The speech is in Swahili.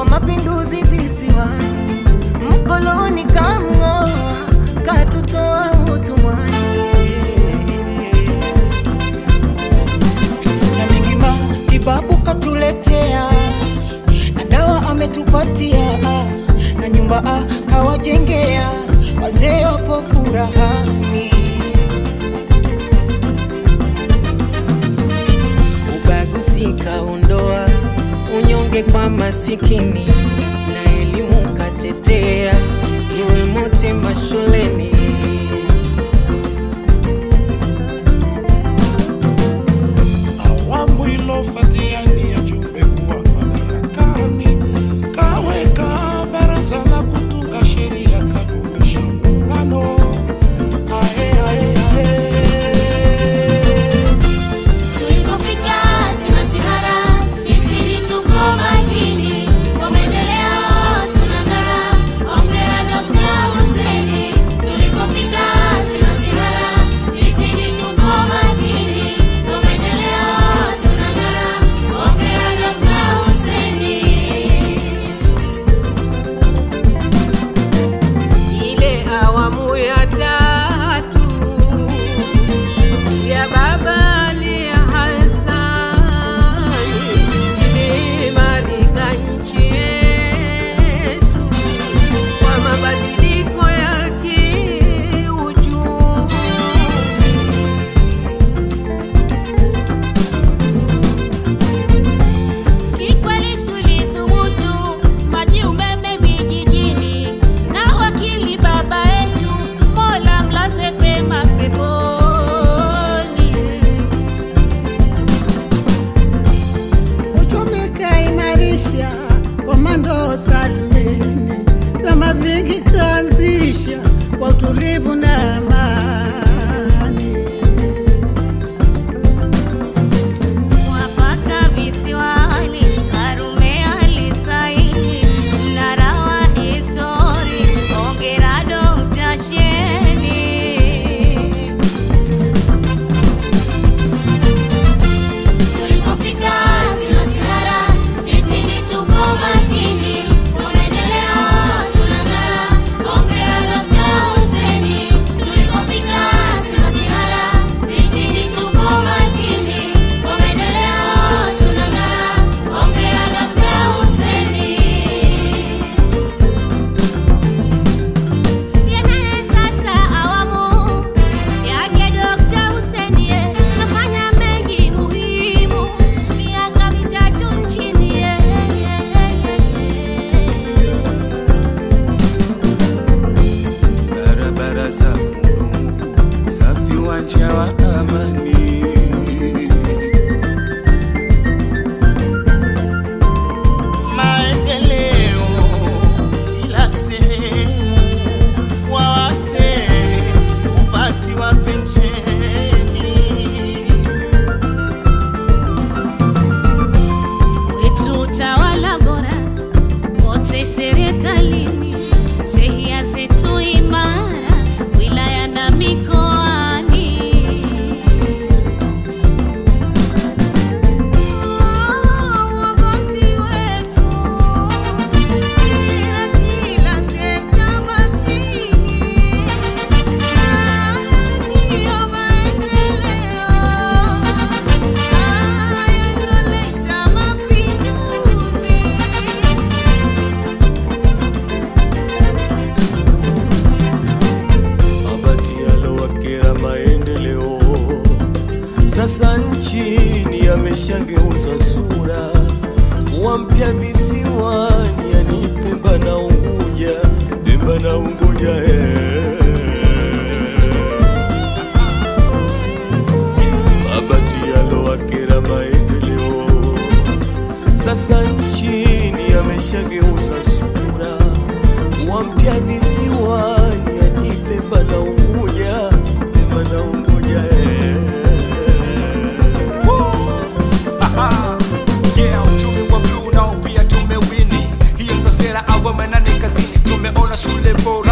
wa mapinduzi visiwani, mkoloni kamng'oa, katutoa utumwani. Na mengi matibabu katuletea, na dawa ametupatia, na nyumba akawajengea wazee wapo furahani. Ubaguzi kaondoa wanyonge kwa masikini. Na elimu katetea, iwe mote mashuleni. washageuza sura, wampya visiwani, yani Pemba na Unguja, Pemba na Unguja eh. Mabati yalowakera maendeleo, sasa nchini ameshageuza sura, wampya visiwani, yani Pemba na Unguja, Pemba na Unguja. devora